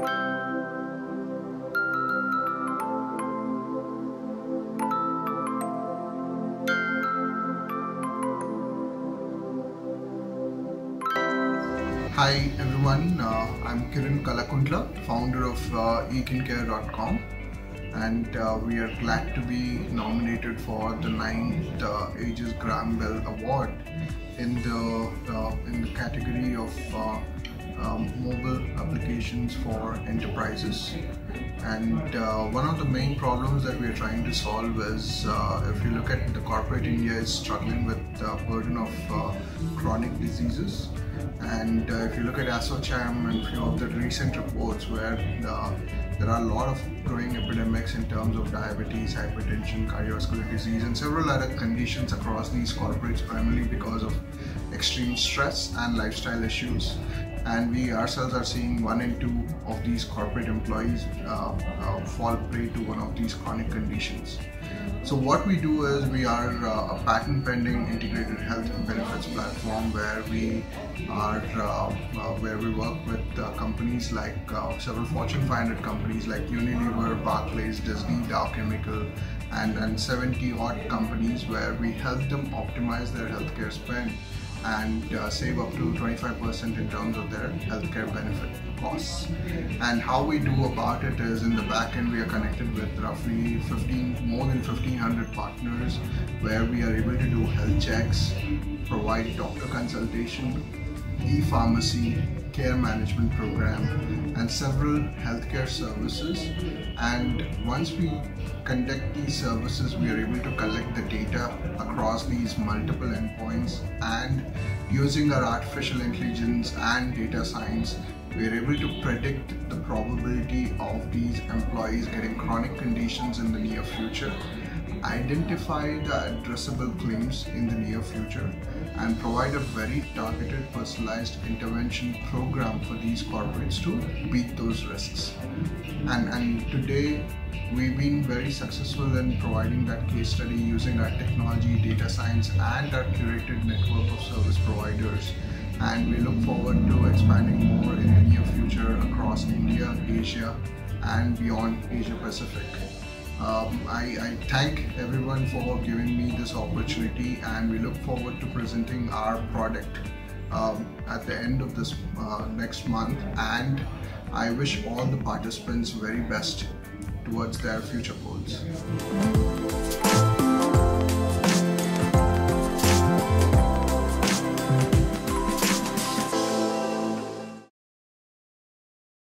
Hi everyone, uh, I'm Kiran Kalakuntla, founder of uh, ekincare.com and uh, we are glad to be nominated for the ninth uh, Aegis Graham Bell Award in the uh, in the category of uh, um, applications for enterprises. And uh, one of the main problems that we are trying to solve is uh, if you look at the corporate India is struggling with the burden of uh, chronic diseases. And uh, if you look at ASSOCHAM and few of the recent reports where uh, there are a lot of growing epidemics in terms of diabetes, hypertension, cardiovascular disease, and several other conditions across these corporates, primarily because of extreme stress and lifestyle issues. And we ourselves are seeing one in two of these corporate employees uh, uh, fall prey to one of these chronic conditions. So what we do is we are uh, a patent pending integrated health benefits platform where we are uh, uh, where we work with uh, companies like several Fortune 500 companies like Unilever, Barclays, Disney, Dow Chemical, and and 70 odd companies where we help them optimize their healthcare spend and uh, save up to 25% in terms of their healthcare benefit costs. And how we do about it is in the back end we are connected with roughly 15, more than 1500 partners where we are able to do health checks, provide doctor consultation, e-pharmacy, care management program and several healthcare services. And once we conduct these services we are able to collect the data across these multiple endpoints. And using our artificial intelligence and data science we are able to predict the probability of these employees getting chronic conditions in the near future identify the addressable claims in the near future and provide a very targeted personalized intervention program for these corporates to beat those risks and and today we've been very successful in providing that case study using our technology data science and our curated network of service providers and we look forward to expanding more in the near future across India, Asia and beyond Asia Pacific. Um, I, I, thank everyone for giving me this opportunity and we look forward to presenting our product um, at the end of this uh, next month and I wish all the participants very best towards their future goals.